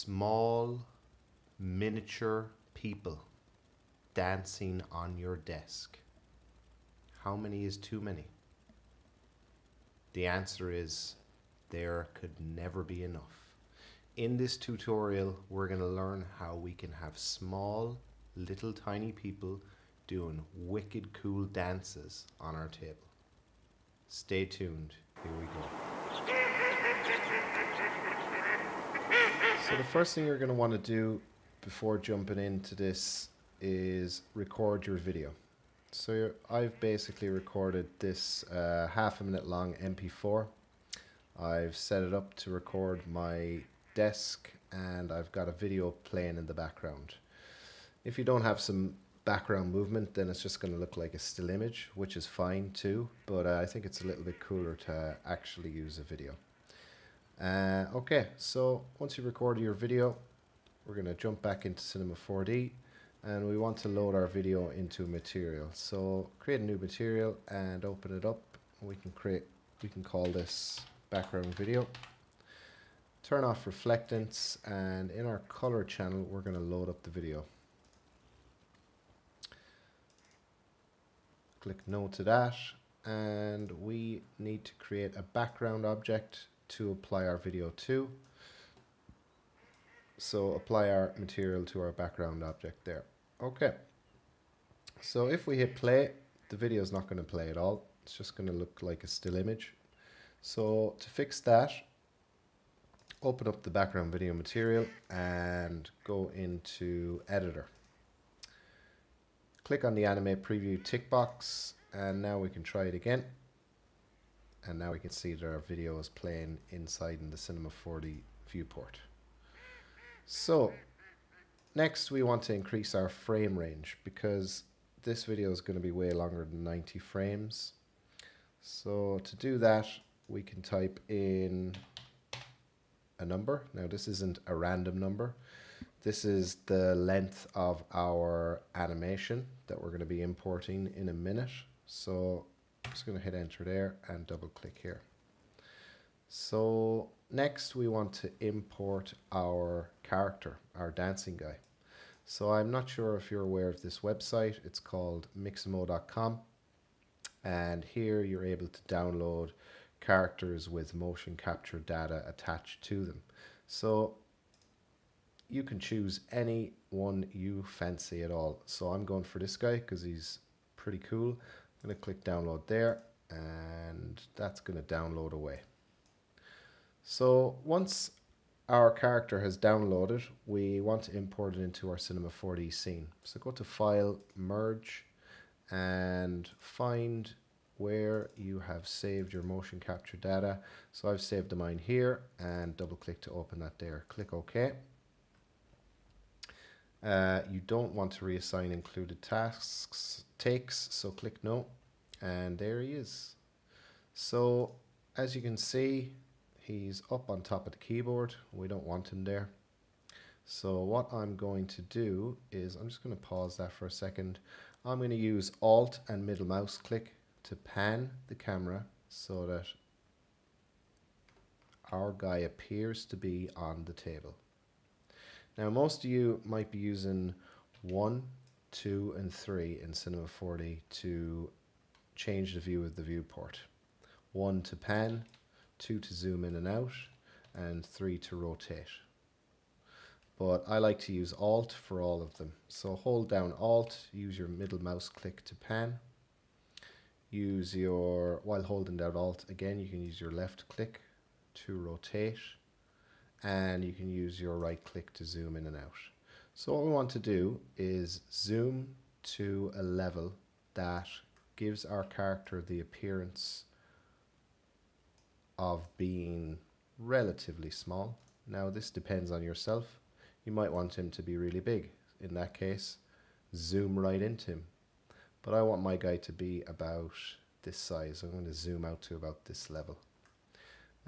small, miniature people dancing on your desk. How many is too many? The answer is there could never be enough. In this tutorial, we're going to learn how we can have small, little tiny people doing wicked cool dances on our table. Stay tuned. Here we go. So the first thing you're going to want to do before jumping into this is record your video. So I've basically recorded this uh, half a minute long MP4. I've set it up to record my desk and I've got a video playing in the background. If you don't have some background movement, then it's just going to look like a still image, which is fine too, but uh, I think it's a little bit cooler to actually use a video. Uh, okay, so once you record your video, we're going to jump back into Cinema 4D and we want to load our video into material. So create a new material and open it up. We can create, we can call this background video. Turn off reflectance and in our color channel, we're going to load up the video. Click no to that and we need to create a background object to apply our video to. So apply our material to our background object there. Okay. So if we hit play, the video is not going to play at all. It's just going to look like a still image. So to fix that, open up the background video material and go into editor. Click on the animate preview tick box and now we can try it again. And now we can see that our video is playing inside in the Cinema 4D viewport. So next we want to increase our frame range because this video is going to be way longer than 90 frames. So to do that we can type in a number. Now this isn't a random number. This is the length of our animation that we're going to be importing in a minute. So just going to hit enter there and double click here. So next we want to import our character, our dancing guy. So I'm not sure if you're aware of this website. It's called mixamo.com. And here you're able to download characters with motion capture data attached to them. So you can choose any one you fancy at all. So I'm going for this guy because he's pretty cool. I'm going to click download there and that's going to download away. So once our character has downloaded, we want to import it into our Cinema 4D scene. So go to File, Merge, and find where you have saved your motion capture data. So I've saved the mine here and double click to open that there. Click OK. Uh, you don't want to reassign included tasks takes, so click no. And there he is. So as you can see, he's up on top of the keyboard. We don't want him there. So what I'm going to do is, I'm just going to pause that for a second. I'm going to use Alt and middle mouse click to pan the camera so that our guy appears to be on the table. Now most of you might be using 1, 2 and 3 in Cinema 4D to change the view of the viewport. 1 to pan, 2 to zoom in and out, and 3 to rotate. But I like to use Alt for all of them. So hold down Alt, use your middle mouse click to pan. Use your, while holding down Alt, again you can use your left click to rotate. And you can use your right click to zoom in and out. So what we want to do is zoom to a level that gives our character the appearance of being relatively small. Now this depends on yourself. You might want him to be really big. In that case, zoom right into him. But I want my guy to be about this size. I'm going to zoom out to about this level.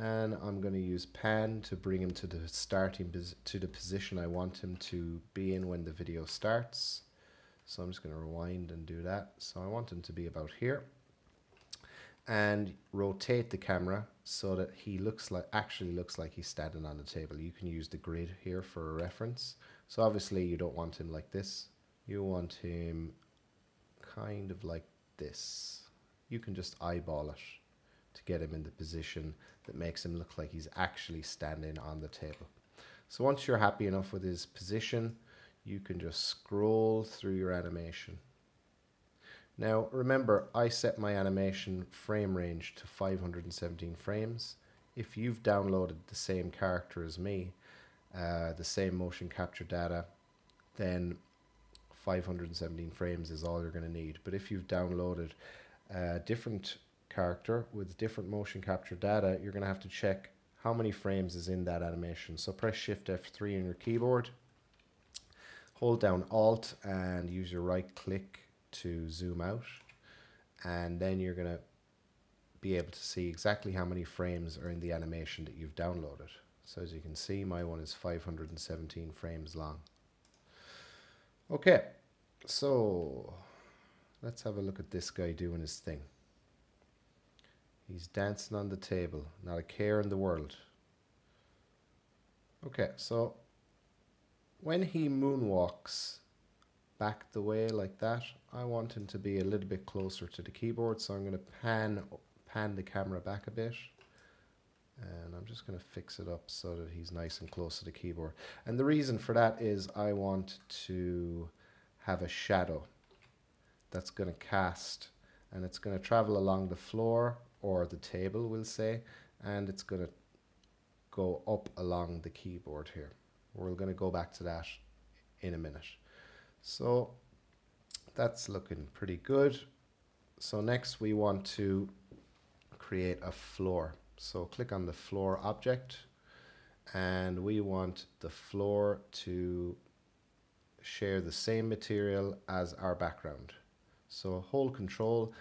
And I'm going to use pan to bring him to the starting to the position I want him to be in when the video starts. So I'm just going to rewind and do that. So I want him to be about here. and rotate the camera so that he looks like actually looks like he's standing on the table. You can use the grid here for a reference. So obviously you don't want him like this. You want him kind of like this. You can just eyeball it to get him in the position that makes him look like he's actually standing on the table. So once you're happy enough with his position, you can just scroll through your animation. Now remember, I set my animation frame range to 517 frames. If you've downloaded the same character as me, uh, the same motion capture data, then 517 frames is all you're going to need. But if you've downloaded a different character with different motion capture data, you're going to have to check how many frames is in that animation. So press Shift F3 on your keyboard, hold down Alt and use your right click to zoom out. And then you're going to be able to see exactly how many frames are in the animation that you've downloaded. So as you can see, my one is 517 frames long. Okay, so let's have a look at this guy doing his thing. He's dancing on the table, not a care in the world. Okay, so when he moonwalks back the way like that, I want him to be a little bit closer to the keyboard, so I'm going to pan pan the camera back a bit. And I'm just going to fix it up so that he's nice and close to the keyboard. And the reason for that is I want to have a shadow that's going to cast and it's going to travel along the floor or the table we'll say and it's going to go up along the keyboard here. We're going to go back to that in a minute. So that's looking pretty good. So next we want to create a floor. So click on the floor object and we want the floor to share the same material as our background. So hold control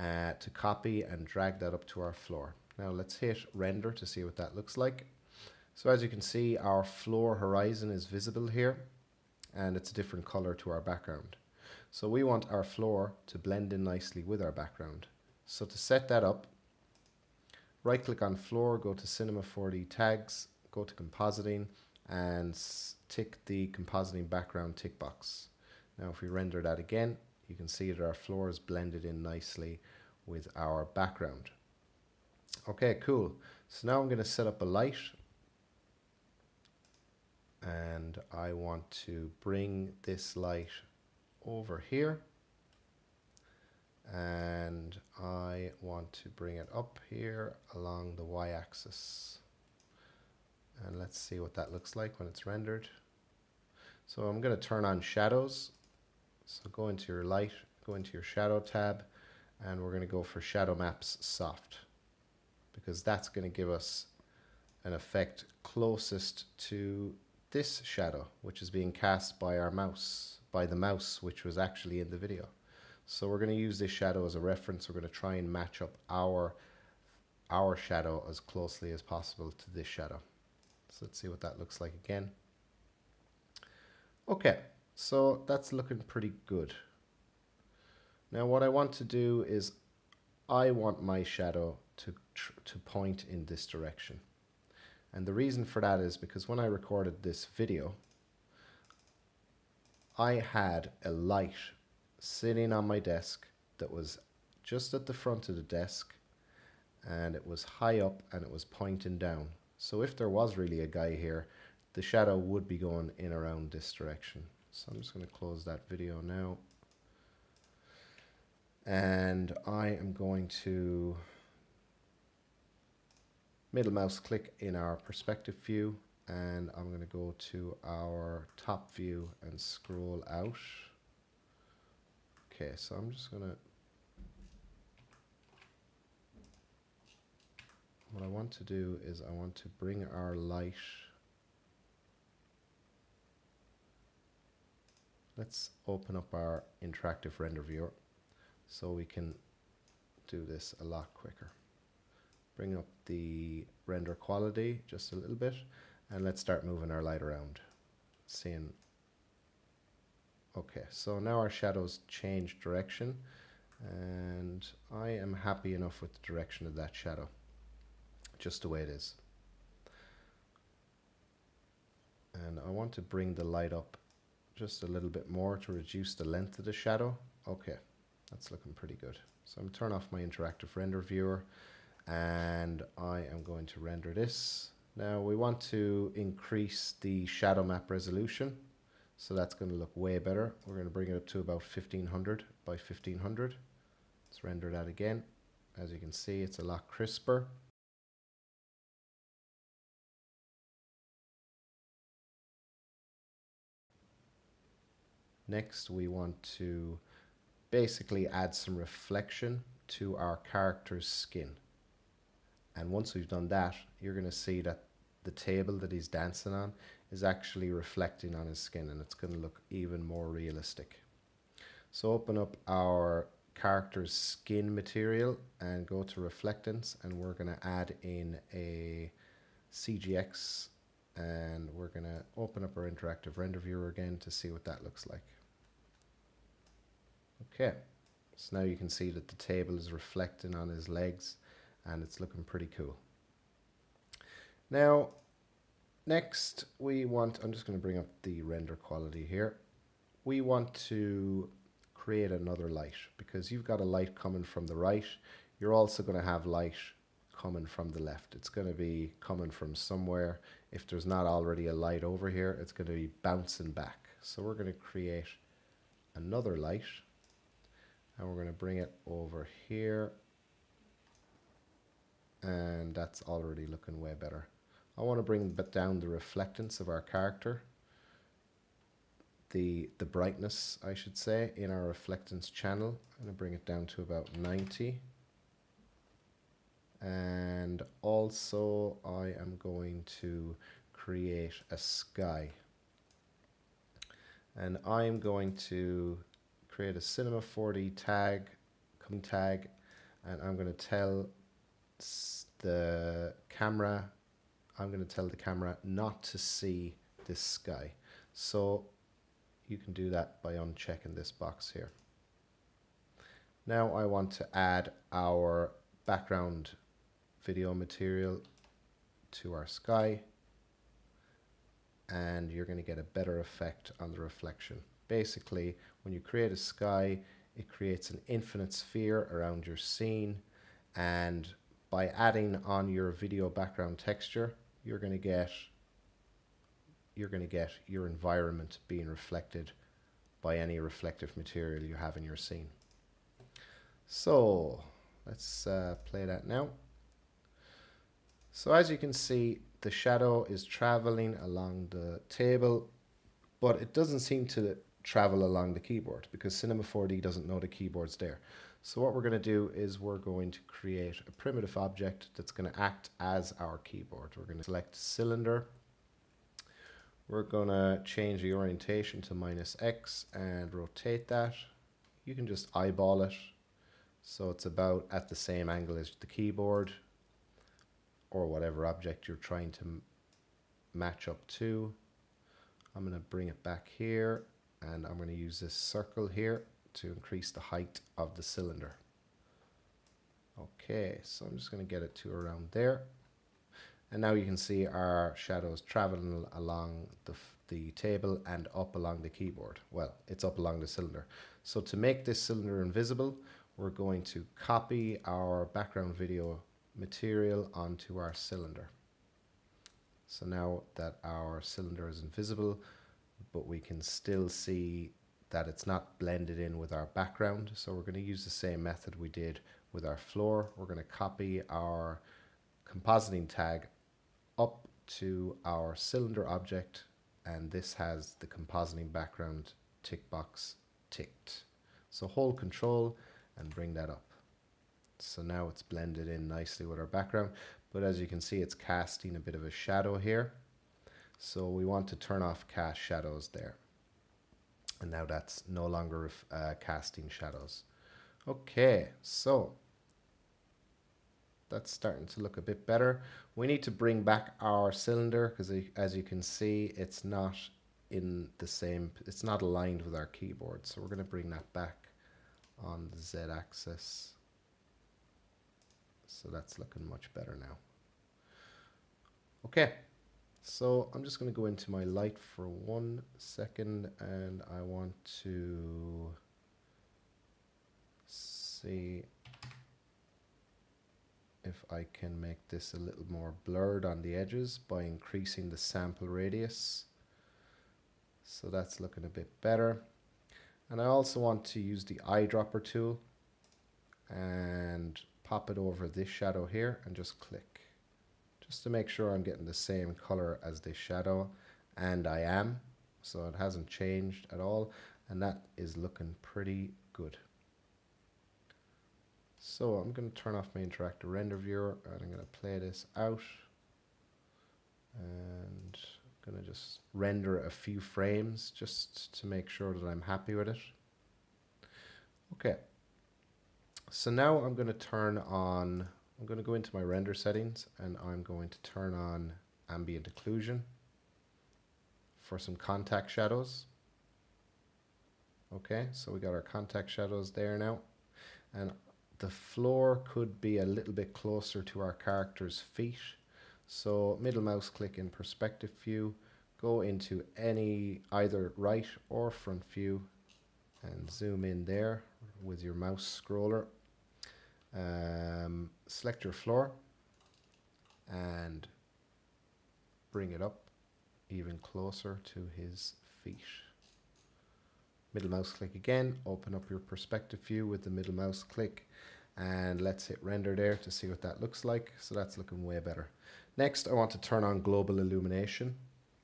uh, to copy and drag that up to our floor. Now let's hit render to see what that looks like. So as you can see, our floor horizon is visible here and it's a different color to our background. So we want our floor to blend in nicely with our background. So to set that up, right click on floor, go to Cinema 4D tags, go to compositing and tick the compositing background tick box. Now if we render that again, you can see that our floor is blended in nicely with our background. Okay, cool. So now I'm going to set up a light and I want to bring this light over here and I want to bring it up here along the y-axis and let's see what that looks like when it's rendered so I'm going to turn on shadows so go into your light, go into your shadow tab, and we're going to go for shadow maps soft because that's going to give us an effect closest to this shadow, which is being cast by our mouse, by the mouse, which was actually in the video. So we're going to use this shadow as a reference. We're going to try and match up our, our shadow as closely as possible to this shadow. So let's see what that looks like again. Okay, so that's looking pretty good. Now what I want to do is I want my shadow to, to point in this direction. And the reason for that is because when I recorded this video, I had a light sitting on my desk that was just at the front of the desk and it was high up and it was pointing down. So if there was really a guy here, the shadow would be going in around this direction. So I'm just going to close that video now. And I am going to middle mouse click in our perspective view and I'm going to go to our top view and scroll out. Okay, so I'm just going to what I want to do is I want to bring our light let's open up our interactive render viewer so we can do this a lot quicker. Bring up the render quality just a little bit and let's start moving our light around. Seeing, okay, so now our shadows change direction And I am happy enough with the direction of that shadow, just the way it is. And I want to bring the light up just a little bit more to reduce the length of the shadow. Okay, that's looking pretty good. So I'm turn off my interactive render viewer and I am going to render this. Now we want to increase the shadow map resolution. So that's going to look way better. We're going to bring it up to about 1500 by 1500. Let's render that again. As you can see, it's a lot crisper. Next, we want to basically add some reflection to our character's skin. And once we've done that, you're going to see that the table that he's dancing on is actually reflecting on his skin and it's going to look even more realistic. So open up our character's skin material and go to reflectance and we're going to add in a GGX and we're going to open up our interactive render viewer again to see what that looks like. Okay, so now you can see that the table is reflecting on his legs and it's looking pretty cool. Now, next we want, I'm just going to bring up the render quality here. We want to create another light because you've got a light coming from the right. You're also going to have light coming from the left. It's going to be coming from somewhere. If there's not already a light over here, it's going to be bouncing back. So we're going to create another light and we're going to bring it over here and that's already looking way better. I want to bring down the reflectance of our character, the, the brightness, I should say, in our reflectance channel. I'm going to bring it down to about 90. And also I am going to create a sky. And I'm going to create a Cinema 4D tag, come tag, and I'm going to tell the camera, I'm going to tell the camera not to see this sky. So you can do that by unchecking this box here. Now I want to add our background video material to our sky and you're going to get a better effect on the reflection. Basically, when you create a sky, it creates an infinite sphere around your scene and by adding on your video background texture, you're going to get you're going to get your environment being reflected by any reflective material you have in your scene. So let's uh, play that now. So as you can see, the shadow is traveling along the table, but it doesn't seem to travel along the keyboard because Cinema 4D doesn't know the keyboard's there. So what we're going to do is we're going to create a primitive object that's going to act as our keyboard. We're going to select cylinder. We're going to change the orientation to minus X and rotate that. You can just eyeball it. So it's about at the same angle as the keyboard or whatever object you're trying to match up to. I'm going to bring it back here and I'm going to use this circle here to increase the height of the cylinder. Okay, so I'm just going to get it to around there. And now you can see our shadows traveling along the, the table and up along the keyboard. Well, it's up along the cylinder. So to make this cylinder invisible, we're going to copy our background video material onto our cylinder. So now that our cylinder is invisible, but we can still see that it's not blended in with our background. So we're going to use the same method we did with our floor. We're going to copy our compositing tag up to our cylinder object and this has the compositing background tick box ticked. So hold control and bring that up. So now it's blended in nicely with our background, but as you can see, it's casting a bit of a shadow here. So we want to turn off cast shadows there. And now that's no longer uh, casting shadows. Okay, so that's starting to look a bit better. We need to bring back our cylinder because as you can see, it's not in the same, it's not aligned with our keyboard. So we're going to bring that back on the Z axis. So that's looking much better now. Okay, so I'm just going to go into my light for one second and I want to see if I can make this a little more blurred on the edges by increasing the sample radius. So that's looking a bit better. And I also want to use the eyedropper tool and pop it over this shadow here and just click. Just to make sure I'm getting the same color as this shadow. And I am. So it hasn't changed at all. And that is looking pretty good. So I'm going to turn off my interactive render viewer and I'm going to play this out. And I'm going to just render a few frames just to make sure that I'm happy with it. Okay. So now I'm going to turn on, I'm going to go into my render settings and I'm going to turn on ambient occlusion for some contact shadows. Okay, so we got our contact shadows there now. And the floor could be a little bit closer to our character's feet. So middle mouse click in perspective view, go into any either right or front view and zoom in there with your mouse scroller. Um, select your floor and bring it up even closer to his feet. Middle mouse click again, open up your perspective view with the middle mouse click and let's hit render there to see what that looks like. So that's looking way better. Next, I want to turn on global illumination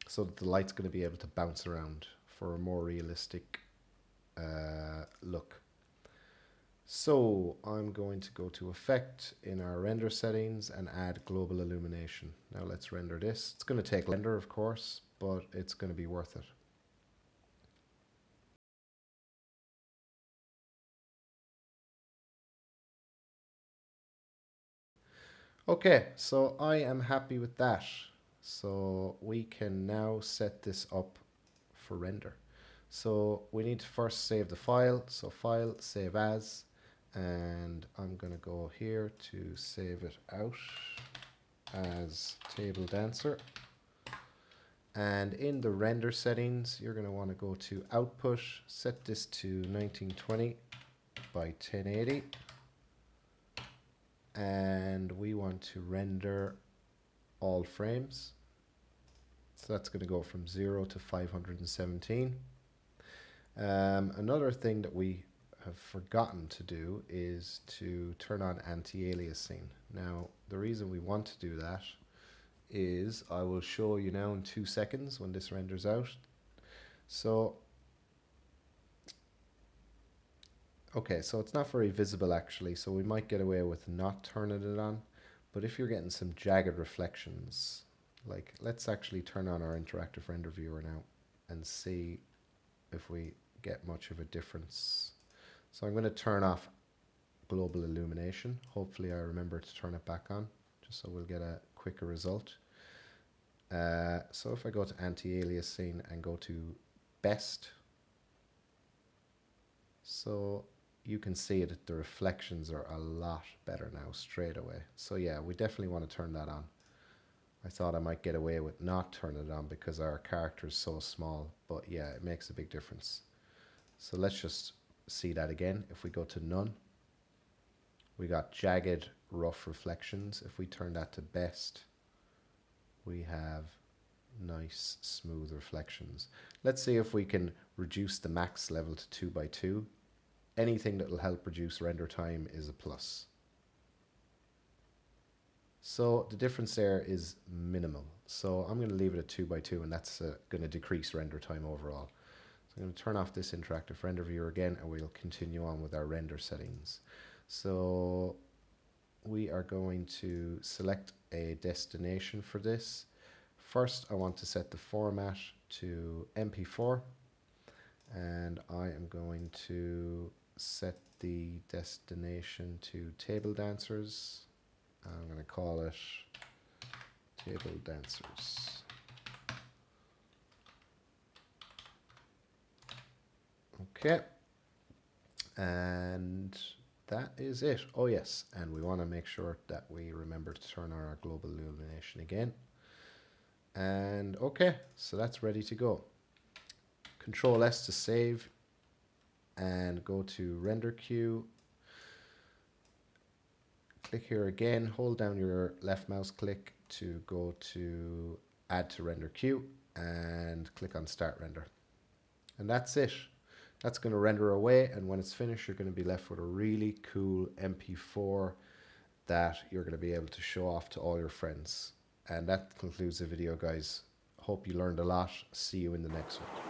so that the light's going to be able to bounce around for a more realistic uh, look. So I'm going to go to effect in our render settings and add global illumination. Now let's render this. It's going to take render of course, but it's going to be worth it. Okay, so I am happy with that. So we can now set this up for render. So we need to first save the file. So file, save as, and I'm going to go here to save it out as table dancer. And in the render settings, you're going to want to go to output, set this to 1920 by 1080 and we want to render all frames. So that's going to go from 0 to 517. Um, another thing that we have forgotten to do is to turn on anti-aliasing. Now, the reason we want to do that is I will show you now in two seconds when this renders out. So Okay, so it's not very visible actually, so we might get away with not turning it on. But if you're getting some jagged reflections, like let's actually turn on our interactive render viewer now and see if we get much of a difference. So I'm going to turn off global illumination. Hopefully I remember to turn it back on, just so we'll get a quicker result. Uh, so if I go to anti-aliasing and go to best, so you can see it, the reflections are a lot better now straight away. So yeah, we definitely want to turn that on. I thought I might get away with not turning it on because our character is so small, but yeah, it makes a big difference. So let's just see that again. If we go to none, we got jagged rough reflections. If we turn that to best, we have nice smooth reflections. Let's see if we can reduce the max level to 2 by 2 anything that will help reduce render time is a plus. So the difference there is minimal. So I'm going to leave it at 2 by 2 and that's uh, going to decrease render time overall. I'm going to turn off this interactive render viewer again and we'll continue on with our render settings. So we are going to select a destination for this. First I want to set the format to MP4 and I am going to set the destination to table dancers. I'm going to call it table dancers. Okay. And that is it. Oh yes, and we want to make sure that we remember to turn on our global illumination again. And okay, so that's ready to go. Control S to save and go to render queue. Click here again, hold down your left mouse click to go to add to render queue and click on start render. And that's it. That's going to render away and when it's finished you're going to be left with a really cool MP4 that you're going to be able to show off to all your friends. And that concludes the video guys. Hope you learned a lot. See you in the next one.